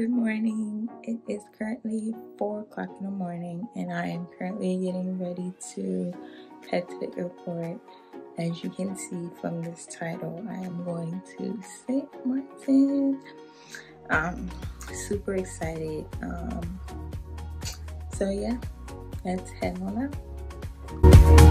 Good morning. It is currently 4 o'clock in the morning, and I am currently getting ready to head to the airport. As you can see from this title, I am going to St. Martin. I'm super excited. Um, so, yeah, let's head on out.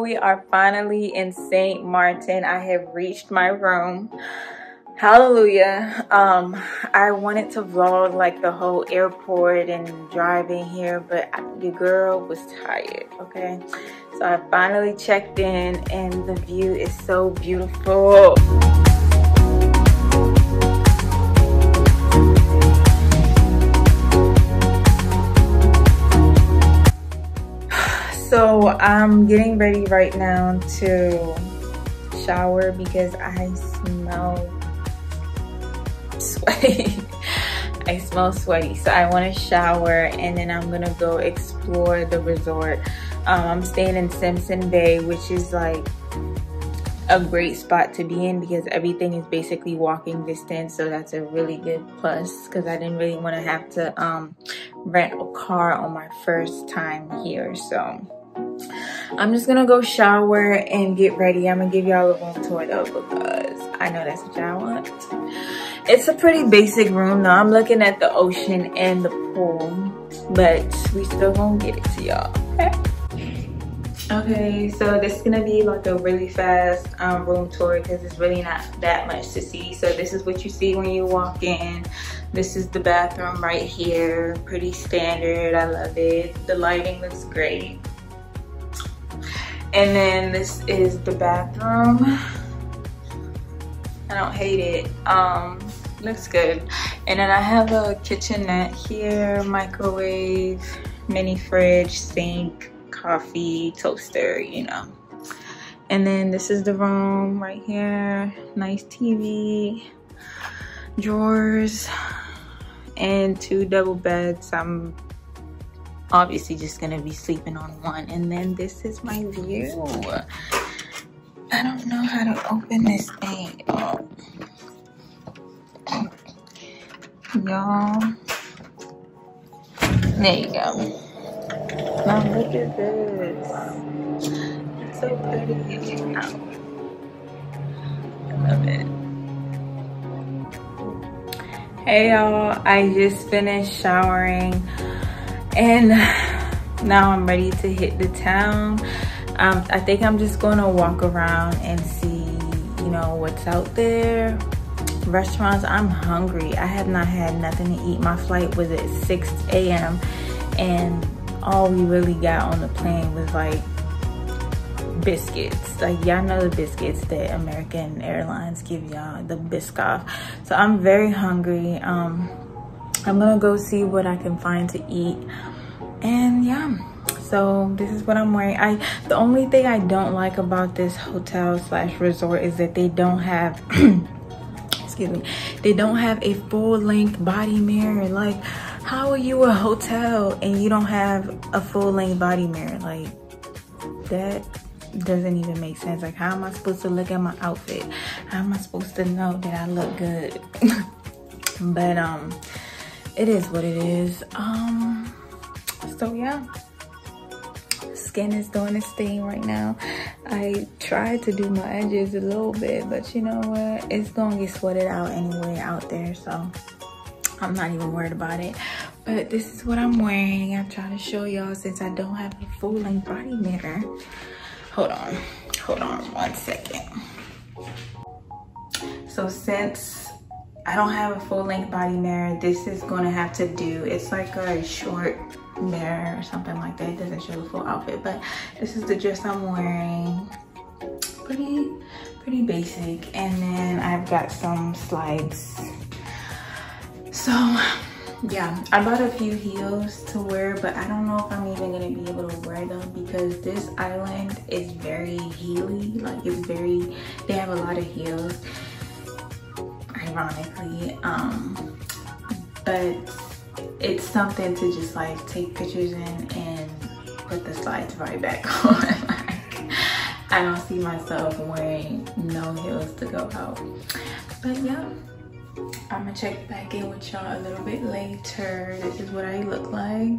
We are finally in St. Martin. I have reached my room. Hallelujah. Um, I wanted to vlog like the whole airport and driving here, but the girl was tired, okay? So I finally checked in and the view is so beautiful. I'm getting ready right now to shower because I smell sweaty. I smell sweaty. So I want to shower and then I'm going to go explore the resort. Um, I'm staying in Simpson Bay, which is like a great spot to be in because everything is basically walking distance. So that's a really good plus because I didn't really want to have to um, rent a car on my first time here. So I'm just gonna go shower and get ready. I'm gonna give y'all a room tour though because I know that's what y'all want. It's a pretty basic room though. I'm looking at the ocean and the pool, but we still gonna get it to y'all, okay? Okay, so this is gonna be like a really fast um, room tour because it's really not that much to see. So this is what you see when you walk in. This is the bathroom right here. Pretty standard, I love it. The lighting looks great. And then this is the bathroom. I don't hate it. Um, looks good. And then I have a kitchenette here, microwave, mini fridge, sink, coffee, toaster, you know. And then this is the room right here. Nice TV, drawers, and two double beds. I'm obviously just gonna be sleeping on one. And then this is my view. I don't know how to open this thing. Y'all. There you go. Look at this. It's so pretty. Ow. I love it. Hey y'all, I just finished showering and now I'm ready to hit the town. Um, I think I'm just gonna walk around and see, you know, what's out there. Restaurants, I'm hungry. I have not had nothing to eat. My flight was at 6 a.m. and all we really got on the plane was like biscuits. Like y'all know the biscuits that American Airlines give y'all, the Biscoff. So I'm very hungry. Um, I'm gonna go see what I can find to eat. And yeah, so this is what I'm wearing. I the only thing I don't like about this hotel slash resort is that they don't have excuse me, they don't have a full length body mirror. Like how are you a hotel and you don't have a full length body mirror? Like that doesn't even make sense. Like how am I supposed to look at my outfit? How am I supposed to know that I look good? but um it is what it is. Um so yeah. Skin is doing its thing right now. I tried to do my edges a little bit, but you know what? It's gonna get sweated out anyway out there, so I'm not even worried about it. But this is what I'm wearing. I'm trying to show y'all since I don't have a full length body mirror. Hold on, hold on one second. So since I don't have a full length body mirror, this is gonna have to do. It's like a short mirror or something like that. It doesn't show the full outfit, but this is the dress I'm wearing. pretty pretty basic and then i've got some slides so yeah i bought a few heels to wear but i don't know if i'm even gonna be able to wear them because this island is very heely like it's very they have a lot of heels ironically um but it's something to just like take pictures in and put the slides right back on like i don't see myself wearing no heels to go out but yeah I'm gonna check back in with y'all a little bit later. This is what I look like.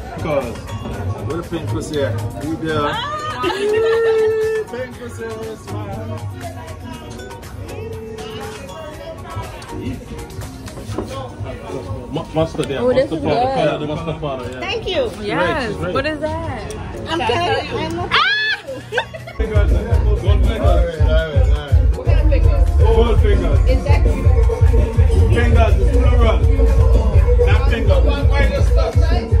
Cause, ah! what a pink pussy here. You there? Pink pussy, smile. Mustard, yeah. Oh, this mustard is powder, good. powder, mustard powder, yeah. Thank you. Yes, right. what is that? I'm telling you. I'm not- Fingers, gold fingers. Gold fingers. Fingers, is plural. Not fingers. Minus stuff. Minus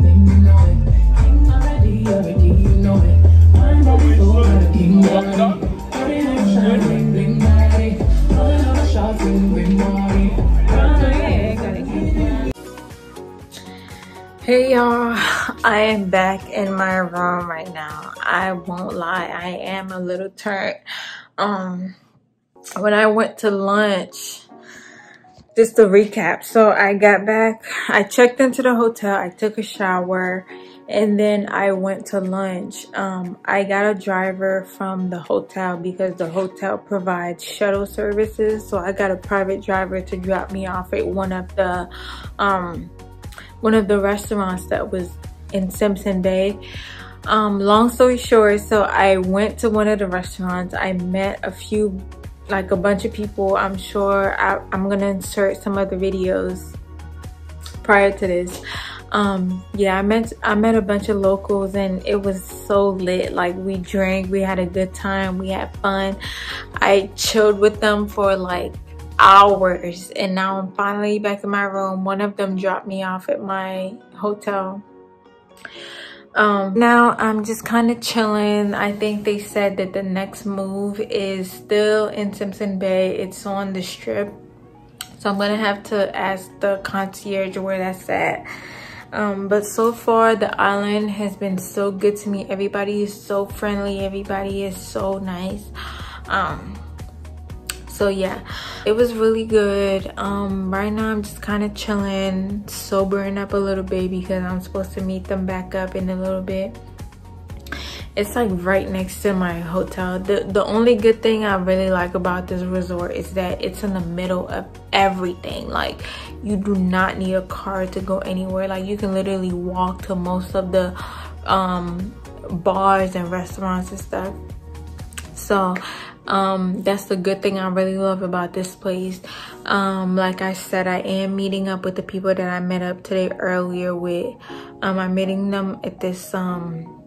Hey y'all, I am back in my room right now. I won't lie, I am a little turned. Um, when I went to lunch, just to recap. So I got back, I checked into the hotel, I took a shower, and then I went to lunch. Um, I got a driver from the hotel because the hotel provides shuttle services. So I got a private driver to drop me off at one of the, um, one of the restaurants that was in Simpson Bay. Um, long story short, so I went to one of the restaurants. I met a few, like a bunch of people. I'm sure I, I'm gonna insert some of the videos prior to this. Um, yeah, I met I met a bunch of locals and it was so lit. Like we drank, we had a good time, we had fun. I chilled with them for like hours and now I'm finally back in my room. One of them dropped me off at my hotel. Um, now I'm just kind of chilling. I think they said that the next move is still in Simpson Bay. It's on the strip. So I'm gonna have to ask the concierge where that's at. Um, but so far the island has been so good to me. Everybody is so friendly. Everybody is so nice. Um, so yeah it was really good. Um right now i'm just kind of chilling sobering up a little bit because i'm supposed to meet them back up in a little bit. It's like right next to my hotel. The the only good thing i really like about this resort is that it's in the middle of everything. Like you do not need a car to go anywhere. Like you can literally walk to most of the um bars and restaurants and stuff. So um that's the good thing i really love about this place. Um like i said i am meeting up with the people that i met up today earlier with. Um i'm meeting them at this um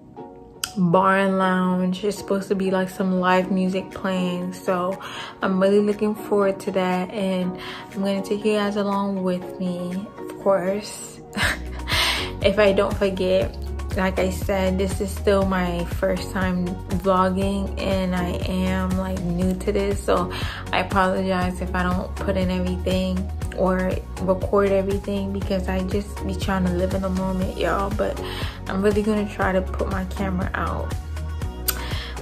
bar and lounge. It's supposed to be like some live music playing so i'm really looking forward to that and i'm going to take you guys along with me of course. If i don't forget like I said, this is still my first time vlogging and I am like new to this. So I apologize if I don't put in everything or record everything because I just be trying to live in the moment, y'all. But I'm really gonna try to put my camera out.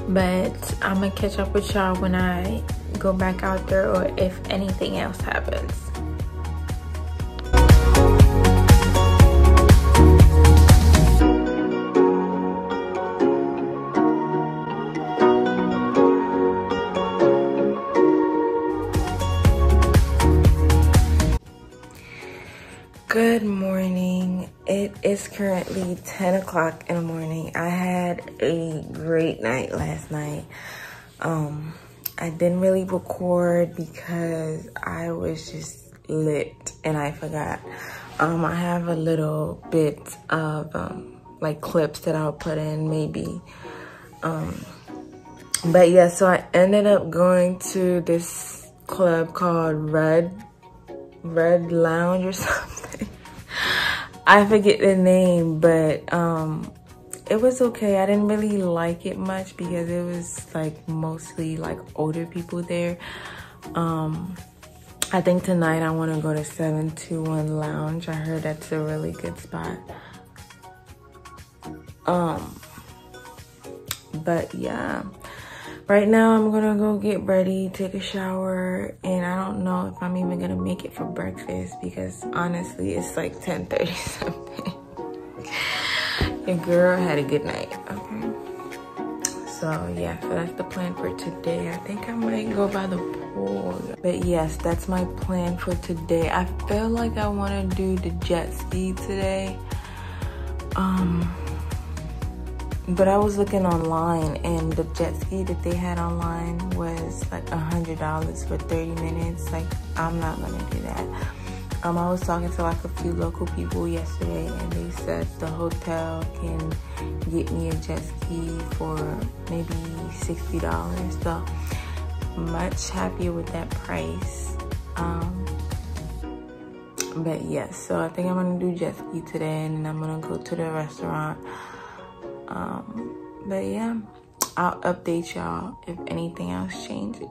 But I'm gonna catch up with y'all when I go back out there or if anything else happens. It is currently 10 o'clock in the morning. I had a great night last night. Um, I didn't really record because I was just lit and I forgot. Um, I have a little bit of um, like clips that I'll put in maybe. Um, but yeah, so I ended up going to this club called Red Red Lounge or something. I forget the name, but um, it was okay. I didn't really like it much because it was like mostly like older people there. Um, I think tonight I want to go to 721 Lounge. I heard that's a really good spot. Um, but yeah right now i'm gonna go get ready take a shower and i don't know if i'm even gonna make it for breakfast because honestly it's like 10 30 something. Your girl had a good night okay? So yeah so that's the plan for today. I think i might go by the pool. But yes that's my plan for today. I feel like i want to do the jet ski today. Um but I was looking online and the jet ski that they had online was like a hundred dollars for 30 minutes. Like I'm not gonna do that. Um, I was talking to like a few local people yesterday and they said the hotel can get me a jet ski for maybe $60. So much happier with that price. Um, but yes, so I think I'm gonna do jet ski today and I'm gonna go to the restaurant um, but yeah, I'll update y'all if anything else changes.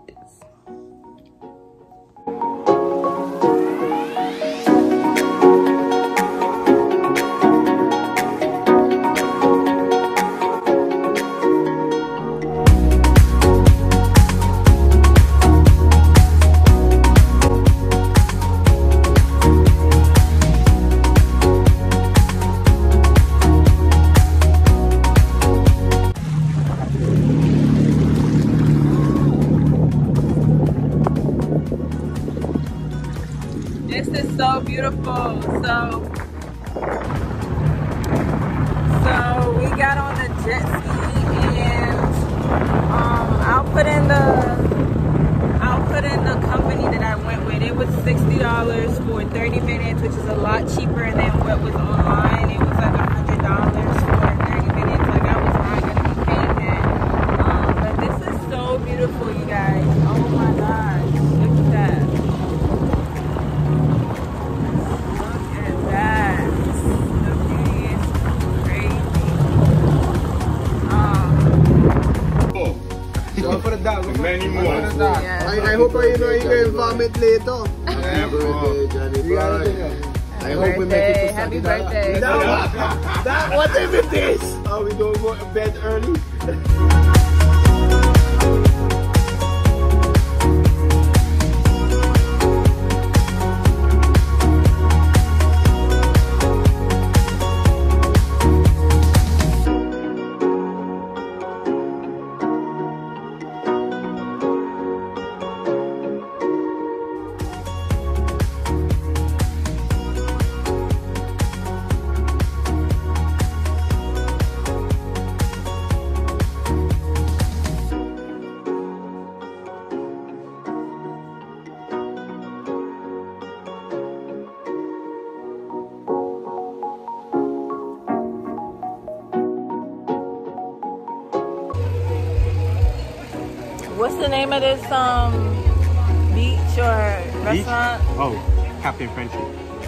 Name of this um beach or restaurant? Oh, Captain Frenchy.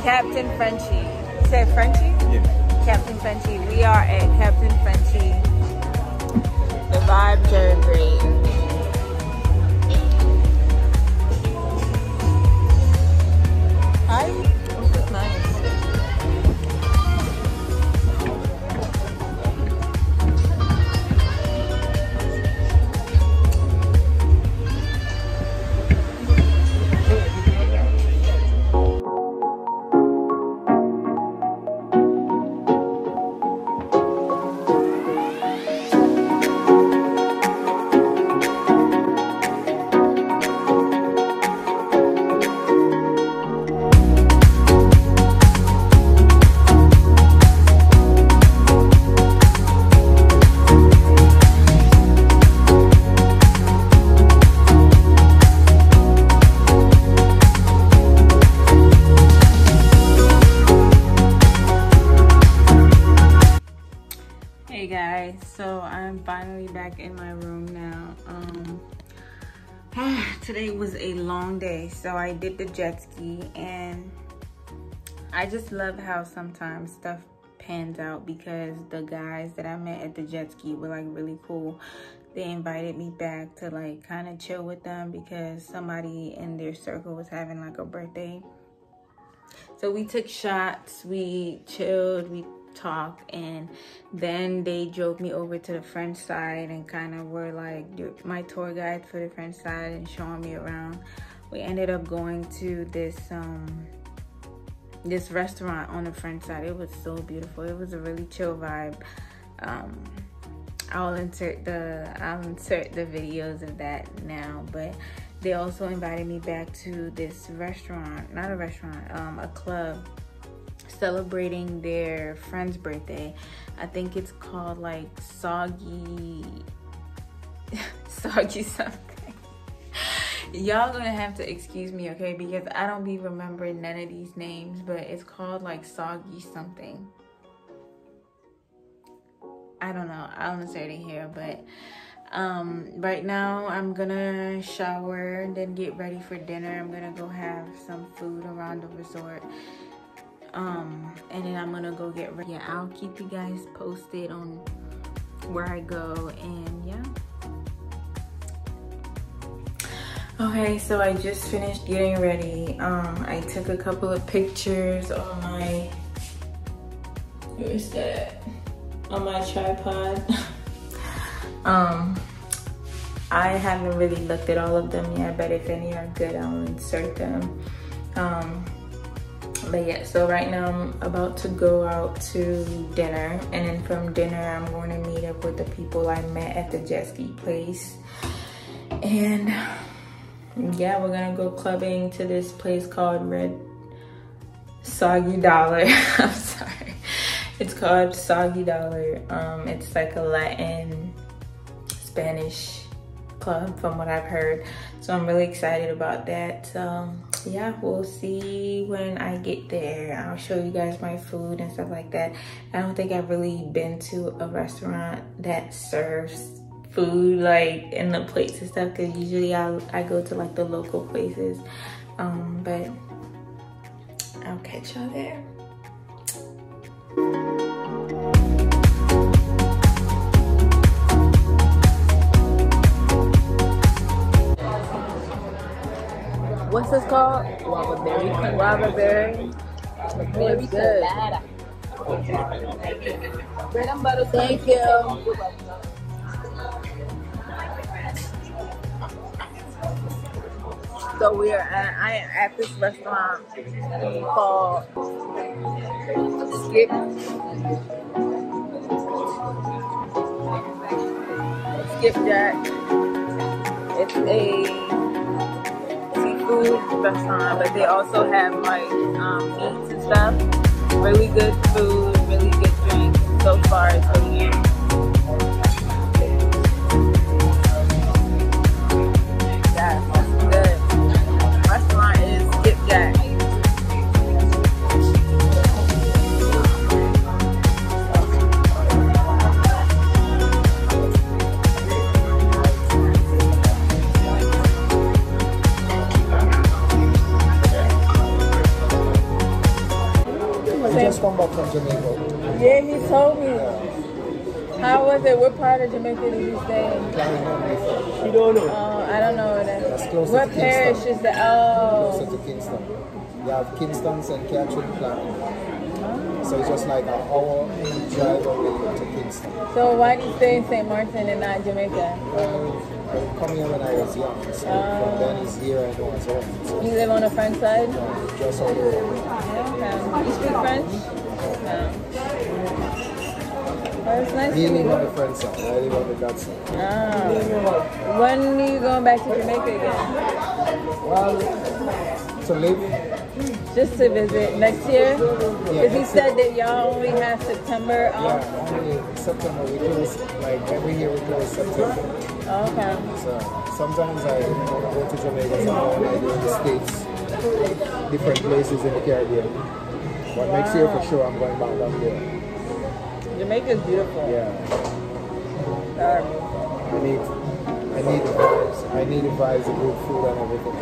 Captain Frenchie. You said Frenchie? Yeah. Captain Frenchy. We are at Captain Frenchy. The vibes are great. Finally back in my room now. Um, today was a long day, so I did the jet ski and I just love how sometimes stuff pans out because the guys that I met at the jet ski were like really cool. They invited me back to like kind of chill with them because somebody in their circle was having like a birthday. So we took shots, we chilled, we talked, and then they drove me over to the French side and kind of were like my tour guide for the French side and showing me around. We ended up going to this um this restaurant on the French side. It was so beautiful. It was a really chill vibe. Um, I'll insert the I'll insert the videos of that now, but they also invited me back to this restaurant, not a restaurant, um, a club celebrating their friend's birthday. I think it's called like Soggy Soggy something. Y'all gonna have to excuse me, okay? Because I don't be remembering none of these names, but it's called like Soggy something. I don't know. I'll insert it here, but um, right now I'm gonna shower, and then get ready for dinner. I'm gonna go have some food around the resort. Um, and then I'm gonna go get ready. Yeah, I'll keep you guys posted on where I go and yeah. Okay, so I just finished getting ready. Um, I took a couple of pictures on my, where's that? On my tripod. um, I haven't really looked at all of them yet, but if any are good, I'll insert them. Um, but yeah, so right now I'm about to go out to dinner, and then from dinner I'm going to meet up with the people I met at the jet ski place. And yeah, we're gonna go clubbing to this place called Red Soggy Dollar. I'm sorry. It's called Soggy Dollar. Um, it's like a Latin Spanish club from what I've heard. So I'm really excited about that. So yeah, we'll see when I get there. I'll show you guys my food and stuff like that. I don't think I've really been to a restaurant that serves food like in the plates and stuff because usually I, I go to like the local places. Um, but I'll catch y'all there. What's this called? Guava berry. Guava berry. It's good. Bread and butter. Thank you. So we are at, I am at this restaurant called Skip. Skipjack. It's a seafood restaurant, but they also have like um, meats and stuff. Really good food, really good drinks. So far, it's really good. From Jamaica. Yeah, he told me. How was it? What part of Jamaica did you stay in? You don't know. Oh, I don't know what that That's is. closer What to parish Kingston. is that? Closer Oh. to Kingston. You have Kingston, St. Catherine, Clarendon. So it's just like an hour drive away to Kingston. So why do you stay in St. Martin and not Jamaica? Um, I would come here when I was young, so from then it's here know as. So You live on the French side? just on the road. Okay. You speak French? It's nice He to meet live on you. the front side, I live on the back side. Oh. When are you going back to Jamaica again? Well, to live, Just to visit next year? Because he said that y'all only have September yeah, only September we close, like every year we close September. Okay. So sometimes I go to Jamaica, sometimes I go to the States, different places in the Caribbean. But next year for sure I'm going back down there. Jamaica's beautiful. Yeah. Um, I need I need the vibes. I need the vibes, the good food and everything.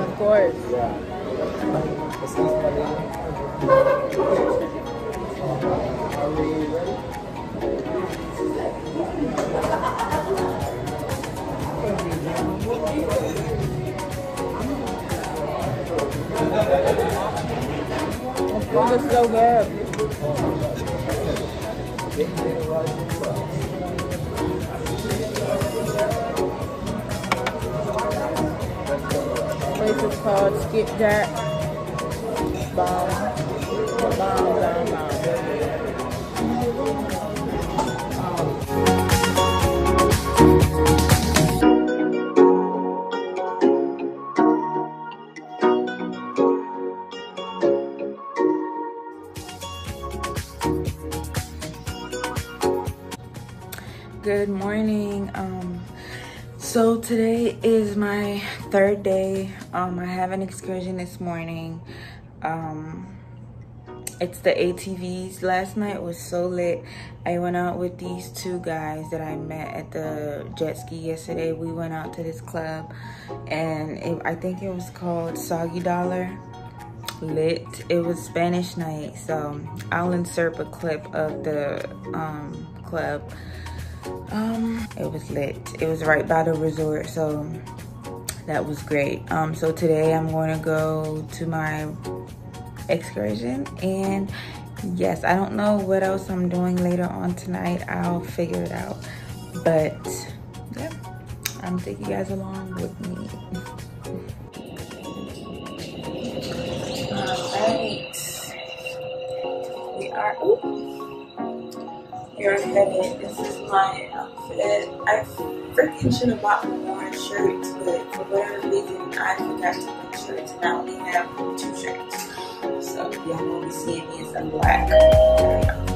of course. Yeah. Excuse me. Are we ready? Food is so good. Place is called Skipjack. Bomb. Bomb, bomb, bomb. Good morning. Um, so today is my third day. Um, I have an excursion this morning. Um, it's the ATVs. Last night was so lit. I went out with these two guys that I met at the jet ski yesterday. We went out to this club, and it, I think it was called Soggy Dollar lit. It was Spanish night, so I'll insert a clip of the um, club. Um, it was lit. It was right by the resort, so that was great. Um, so today I'm going to go to my excursion, and yes, I don't know what else I'm doing later on tonight. I'll figure it out, but yeah, I'm taking you guys along with me. Alright. We are ooh, are headed. My outfit. I freaking should have bought more shirts, but for whatever reason I forgot to bring shirts and I only have two shirts. So y'all will be seeing me in some black.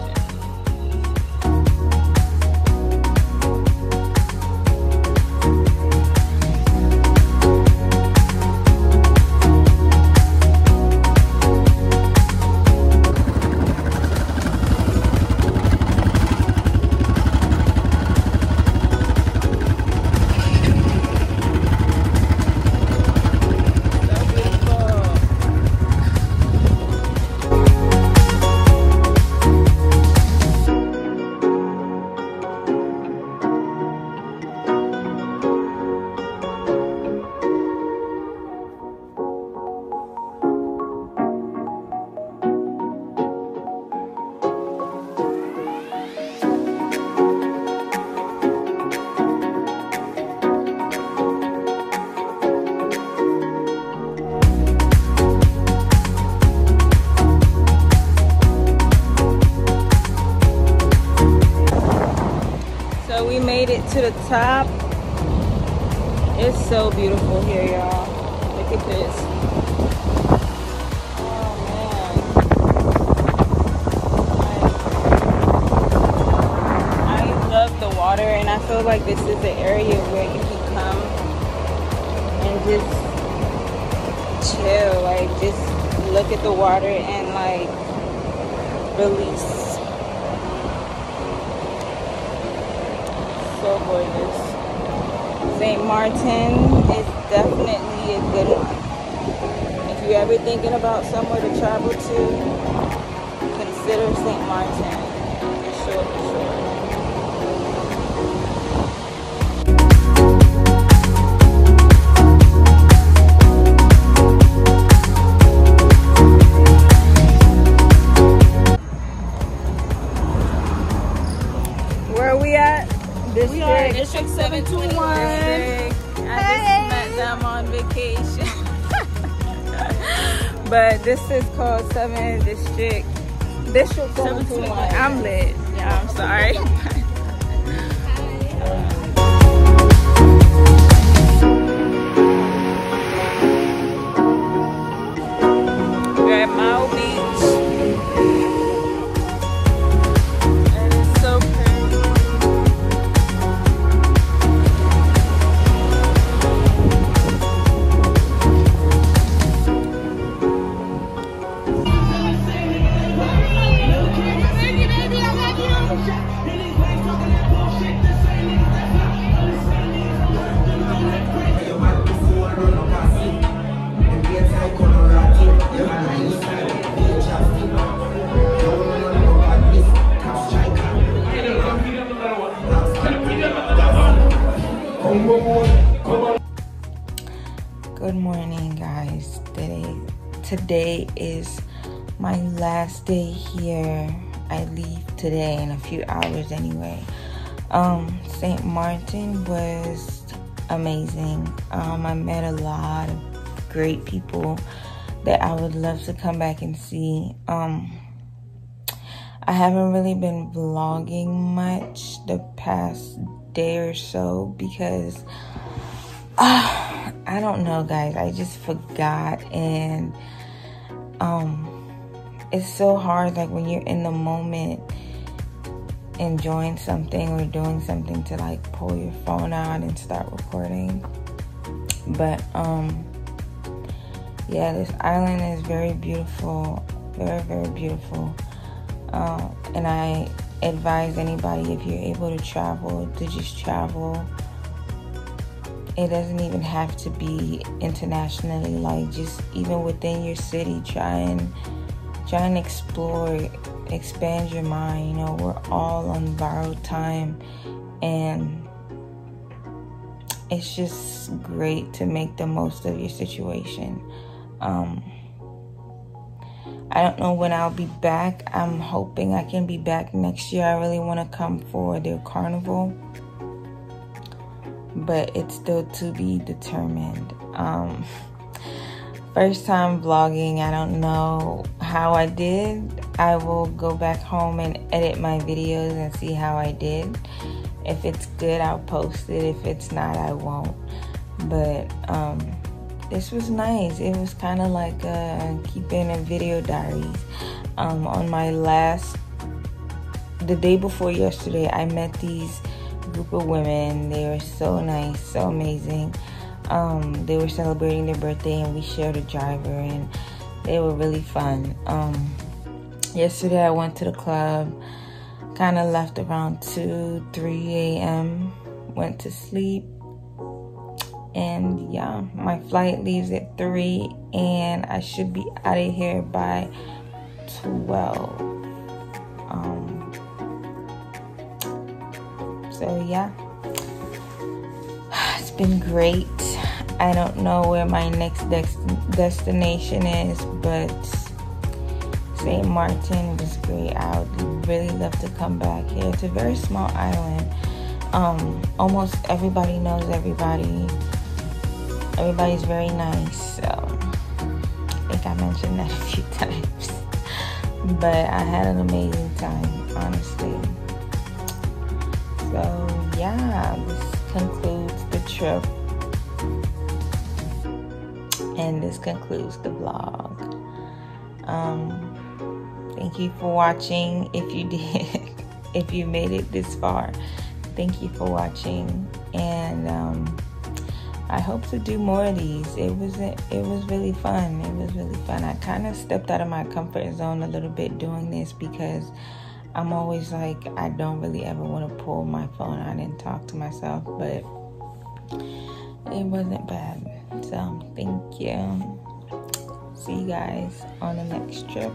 Here, y'all. Look at this. Oh I love the water and I feel like this is an area where you can come and just chill. Like just look at the water and like release. so gorgeous. St. Martin is definitely a good one. If you're ever thinking about somewhere to travel to, consider St. Martin. at the store. Vacation. but this is called 7 District. District 721. I'm lit. Yeah, I'm sorry. Good morning, guys. Today, today is my last day here. I leave today in a few hours anyway. Um, St. Martin was amazing. Um, I met a lot of great people that I would love to come back and see. Um, I haven't really been vlogging much the past day or so because uh, I don't know, guys. I just forgot, and um, it's so hard. Like when you're in the moment, enjoying something or doing something, to like pull your phone out and start recording. But um, yeah, this island is very beautiful, very very beautiful. Uh, and I advise anybody if you're able to travel to just travel it doesn't even have to be internationally like just even within your city try and try and explore expand your mind you know we're all on borrowed time and it's just great to make the most of your situation um I don't know when I'll be back. I'm hoping I can be back next year. I really want to come for their carnival but it's still to be determined. Um, first time vlogging, I don't know how I did. I will go back home and edit my videos and see how I did. If it's good, I'll post it. If it's not, I won't. But um, this was nice. It was kind of like uh, keeping a video diary. Um, on my last, the day before yesterday, I met these group of women. They were so nice, so amazing. Um, they were celebrating their birthday, and we shared a driver, and they were really fun. Um, yesterday, I went to the club, kind of left around 2 3 a.m., went to sleep, and yeah, my flight leaves at 3, and I should be out of here by 12. Um, so yeah, it's been great. I don't know where my next dest- destination is, but St. Martin was great. I would really love to come back here. It's a very small island. Um, almost everybody knows everybody. Everybody's very nice. So I think I mentioned that a few times. But I had an amazing time, honestly. So yeah, this concludes the trip. And this concludes the vlog. Um, thank you for watching. If you did, if you made it this far, thank you for watching. And um, I hope to do more of these. It was it was really fun. It was really fun. I kind of stepped out of my comfort zone a little bit doing this because I'm always like I don't really ever want to pull my phone out and talk to myself, but it wasn't bad. So thank you. See you guys on the next trip.